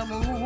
L'amour.